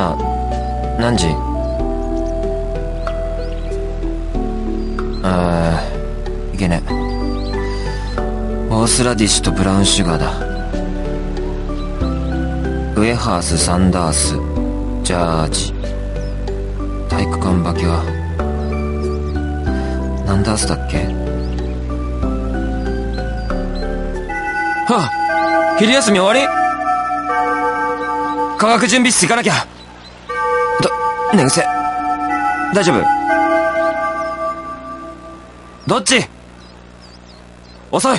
今何時？あーいけね。オースラディッシュとブラウンシュガーだ。ウェハースサンダースジャージ。体育館化けは。何ダースだっけ？はあ昼休み終わり？科学準備室行かなきゃ。寝癖大丈夫どっち遅い